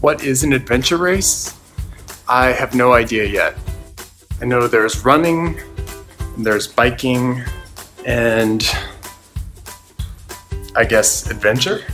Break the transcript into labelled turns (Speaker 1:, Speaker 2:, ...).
Speaker 1: What is an adventure race? I have no idea yet. I know there's running, there's biking, and I guess adventure?